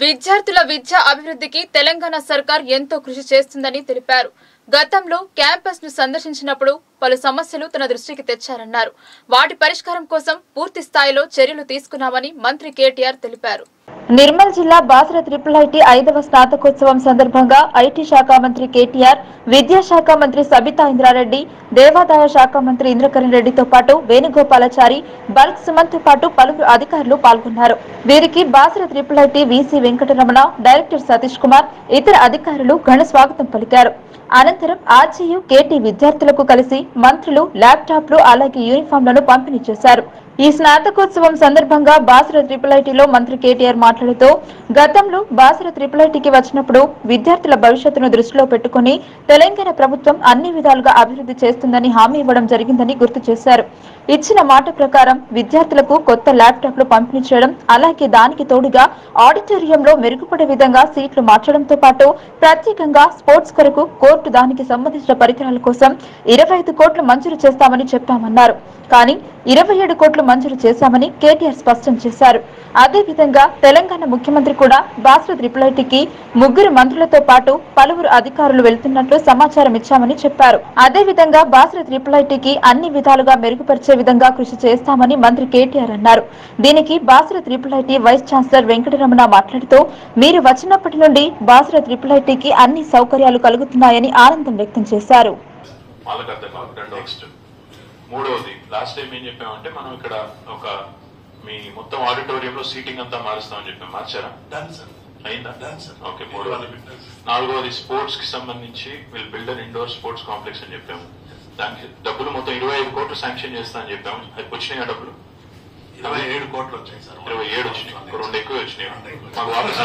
విద్యార్థుల విద్యా అభివృద్ధికి తెలంగాణ సర్కార్ ఎంతో కృషి చేస్తుందని తెలిపారు. గతంలో క్యాంపస్ను సందర్శించినప్పుడు పలు సమస్యలు తన దృష్టికి తెచ్చారన్నారు. వాటి పరిష్కారం కోసం పూర్తి స్థాయిలో చర్యలు తీసుకున్నామని మంత్రి కేటీఆర్ తెలిపారు. నిర్మల్ జిల్లా బాసర ట్రిపుల్ ఐటీ ఐదవ స్నాతకోత్సవం సందర్భంగా ఐటీ శాఖ మంత్రి కేటీఆర్ విద్యాశాఖ మంత్రి సబితా ఇంద్రారెడ్డి దేవాదాయ శాఖ మంత్రి ఇంద్రకరణ్ రెడ్డితో పాటు వేణుగోపాలాచారి బల్క్ సుమన్తో పాటు పలువురు అధికారులు పాల్గొన్నారు. వీరికి Basara triple IT VC Venkataramana director Satish Kumar ఇతర అధికారులు ఘన స్వాగతం పలికారు. అనంతరం ఆర్జీయు కేటీ విద్యార్థులకు కలిసి మంత్రులు ల్యాప్టాప్లు అలాగే యూనిఫామ్లను పంపిణీ చేశారు. ఈ స్నాతకోత్సవం సందర్భంగా బాసర ట్రిపుల్ ఐటీలో మంత్రి కేటీఆర్ మాట్లాడుతూ గతంలో బాసర ట్రిపుల్ ఐటీకి వచ్చినప్పుడు విద్యార్థుల భవిష్యత్తును దృష్టిలో పెట్టుకుని తెలంగాణ ప్రభుత్వం అన్ని విధాలుగా అభివృద్ధి చేస్తుందని హామీ ఇవ్వడం జరిగిందని గుర్తు చేశారు. ఇచ్చిన మాట ప్రకారం విద్యార్థులకు కొత్త ల్యాప్టాప్లు పంపిణీ చేయడం అలాగే దానికి తోడుగా ఆడిటోరియంలో మెరుగుపడే విధంగా సీట్లు మార్చడంతో పాటు ప్రత్యేకంగా స్పోర్ట్స్ కొరకు కోర్టు దానికి సంబంధించిన పరికరాల కోసం ఇరవై ఐదు కోట్లు మంజూరు చేస్తామని చెప్పామన్నారు. కానీ ఇరవై ఏడు కోట్లు మంజూరు చేశామని కేటీఆర్ స్పష్టం చేశారు. అదేవిధంగా తెలంగాణ ముఖ్యమంత్రి కూడా బాసు ట్రిపుల్ ఐటీకి ముగ్గురు మంత్రులతో పాటు పలువురు అధికారులు వెళ్తున్నట్లు సమాచారం ఇచ్చామని చెప్పారు. అదేవిధంగా బాసు ట్రిపుల్ ఐటీకి అన్ని విధాలుగా మెరుగుపరిచే విధంగా కృషి చేస్తామని మంత్రి కేటీఆర్ అన్నారు. దీనికి boss triple IT vice chancellor Venkataramana మాట్లాడుతూ మీరు వచ్చినప్పటి నుండి బాసు ట్రిపుల్ ఐటీకి అన్ని సౌకర్యాలు కలుగుతున్నాయని ఆనందం వ్యక్తం చేశారు. వాళ్ళకి నెక్స్ట్ మూడవది. లాస్ట్ టైం ఏం చెప్పామంటే మనం ఇక్కడ ఒక మీ మొత్తం ఆడిటోరియంలో సీటింగ్ అంతా మారుస్తామని చెప్పాం. మార్చారా? అయిందా? ఓకే మూడవది. నాలుగవది స్పోర్ట్స్కి సంబంధించి వీళ్ళు build an indoor sports complex అని చెప్పాము. దానికి డబ్బులు మొత్తం ఇరవై ఐదు కోట్లు శాంక్షన్ చేస్తా అని చెప్పాము. అది వచ్చినాయి ఆ డబ్బులు? ఇరవై ఏడు కోట్లు వచ్చాయి సార్ ఇరవై ఏడు వచ్చినాయి. రెండు ఎక్కువ వచ్చినాయి. మాకు వాపస్.